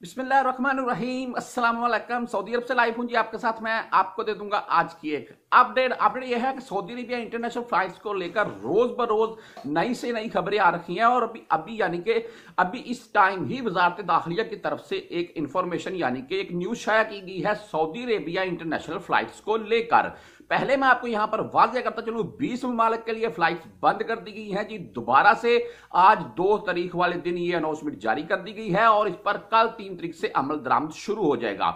बिस्मिल्लाहिर्रहमानिर्रहीम। अस्सलाम सऊदी अरब से लाइव हूँ जी आपके साथ मैं आपको दे दूँगा आज की एक अपडेट। अपडेट यह है कि सऊदी अरेबिया इंटरनेशनल फ्लाइट्स को लेकर रोज ब रोज नई से नई खबरें आ रही हैं और अभी अभी यानी कि, अभी इस टाइम ही वजारत दाखिलिया की तरफ़ से एक इंफॉर्मेशन यानी कि एक न्यूज़ शाया की गई है सऊदी अरेबिया इंटरनेशनल फ्लाइट्स को लेकर। पहले मैं आपको यहाँ पर वाजिया करता चलूँ, बीस ममालक के लिए फ़्लाइट बंद कर दी गई है जी। दोबारा से आज दो तारीख वाले दिन ये अनाउंसमेंट जारी कर दी गई है और इस पर कल तीन तारीख से अमल दरामद शुरू हो जाएगा।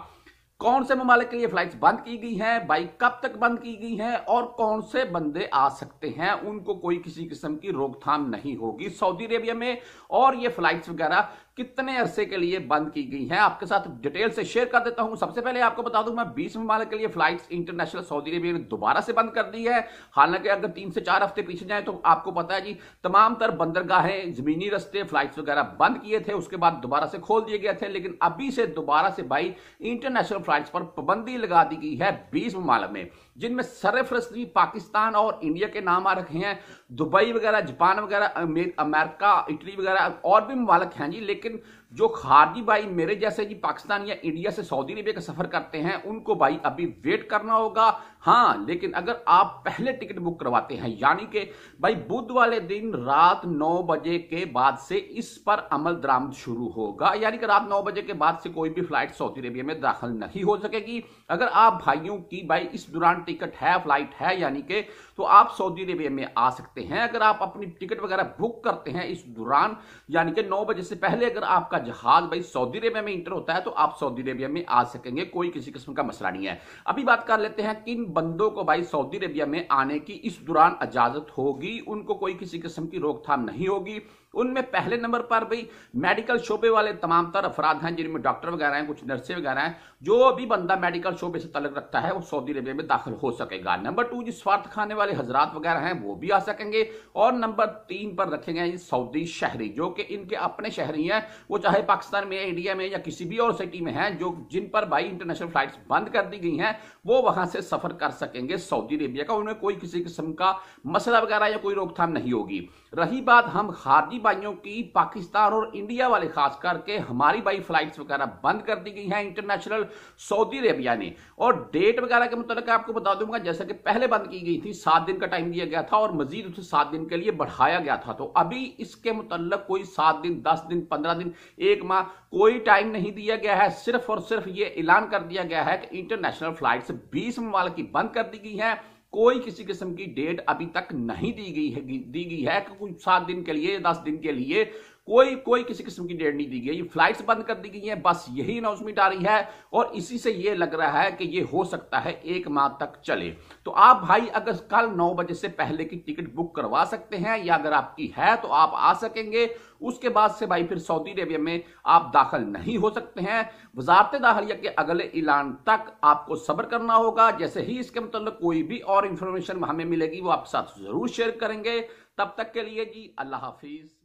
कौन से ममालिक के लिए फ्लाइट्स बंद की गई हैं, बाई कब तक बंद की गई हैं और कौन से बंदे आ सकते हैं, उनको कोई किसी किस्म की रोकथाम नहीं होगी सऊदी अरेबिया में। और ये फ्लाइट्स वगैरह कितने अरसे के लिए बंद की गई हैं? आपके साथ डिटेल से शेयर कर देता हूँ। सबसे पहले आपको बता दूँ, मैं बीस ममालिक के लिए फ्लाइट्स इंटरनेशनल सऊदी अरेबिया ने दोबारा से बंद कर दी है। हालाँकि अगर तीन से चार हफ़्ते पीछे जाए तो आपको पता है जी, तमाम तर बंदरगाहें, जमीनी रस्ते फ्लाइट्स वगैरह बंद किए थे, उसके बाद दोबारा से खोल दिए गए थे, लेकिन अभी से दोबारा से भाई इंटरनेशनल फ्लाइट्स पर पाबंदी लगा दी गई है बीस ममालक में, जिनमें सरफरस्ती पाकिस्तान और इंडिया के नाम आ रखे हैं। दुबई वगैरह, जापान वगैरह अमेरिका, इटली वगैरह और भी ममालक हैं जी, लेकिन जो खारजी भाई मेरे जैसे जी पाकिस्तान या इंडिया से सऊदी अरेबिया का सफ़र करते हैं, उनको भाई अभी वेट करना होगा। हाँ लेकिन अगर आप पहले टिकट बुक करवाते हैं, यानी कि भाई बुध वाले दिन रात नौ बजे के बाद से इस पर अमल दरामद शुरू होगा, यानी कि रात नौ बजे के बाद से कोई भी फ़्लाइट सऊदी अरेबिया में दाखिल नहीं हो सकेगी। अगर आप भाइयों की भाई इस दौरान टिकट है, फ़्लाइट है, यानी कि तो आप सऊदी अरेबिया में आ सकते हैं। अगर आप अपनी टिकट वगैरह बुक करते हैं इस दौरान, यानी कि नौ बजे से पहले अगर आपका जहाज़ भाई सऊदी अरेबिया में इंटर होता है तो आप सऊदी अरेबिया में आ सकेंगे, कोई किसी किस्म का मसला नहीं है। अभी बात कर लेते हैं किन बंदों को भाई सऊदी अरेबिया में आने की इस दौरान इजाज़त होगी, उनको कोई किसी किस्म की रोकथाम नहीं होगी। उनमें पहले नंबर पर भाई मेडिकल शोबे वाले तमाम तर अफराद हैं जिनमें डॉक्टर वगैरह हैं, कुछ नर्से वगैरह हैं, जो भी बंदा मेडिकल शोबे से तलक रखता है, वो सऊदी अरेबिया में दाखिल हो सकेगा। नंबर टू, जिस स्वार्थ खाने वाले हजरात वगैरह हैं, वो भी आ सकेंगे। और नंबर तीन पर रखे गए सऊदी शहरी, जो कि इनके अपने शहरी हैं। वो चाहे पाकिस्तान में, इंडिया में या किसी भी और सिटी में है, जो जिन पर भाई इंटरनेशनल फ़्लाइट बंद कर दी गई हैं, वो वहाँ से सफ़र कर सकेंगे सऊदी अरेबिया का। उनमें कोई किसी किस्म का मसला वगैरह या कोई रोकथाम नहीं होगी। रही बात हम खारजी भाइयों की पाकिस्तान और इंडिया वाले, खास करके हमारी भाई फ्लाइट्स वगैरह बंद कर दी गई हैं इंटरनेशनल सऊदी अरेबिया ने। और डेट वगैरह के मुताबिक आपको बता दूँगा, जैसा कि पहले बंद की गई थी, सात दिन का टाइम दिया गया था और मजीद उसे सात दिन के लिए बढ़ाया गया था। तो अभी इसके मुतलक कोई सात दिन, दस दिन, पंद्रह दिन, एक माह कोई टाइम नहीं दिया गया है। सिर्फ़ और सिर्फ़ ये ऐलान कर दिया गया है कि इंटरनेशनल फ्लाइट्स बीस ममाल की बंद कर दी गई है। कोई किसी किस्म की डेट अभी तक नहीं दी गई है, दी गई है कि कुछ सात दिन के लिए, दस दिन के लिए कोई कोई किसी किस्म की डेट नहीं दी गई। फ्लाइट्स बंद कर दी गई है, बस यही अनाउंसमेंट आ रही है और इसी से ये लग रहा है कि ये हो सकता है एक माह तक चले। तो आप भाई अगर कल नौ बजे से पहले की टिकट बुक करवा सकते हैं या अगर आपकी है तो आप आ सकेंगे। उसके बाद से भाई फिर सऊदी अरेबिया में आप दाखिल नहीं हो सकते हैं। वजारत दाखिलिया के अगले ऐलान तक आपको सब्र करना होगा। जैसे ही इसके मतलब कोई भी और इंफॉर्मेशन हमें मिलेगी, वो आपके साथ ज़रूर शेयर करेंगे। तब तक के लिए जी, अल्लाह हाफिज।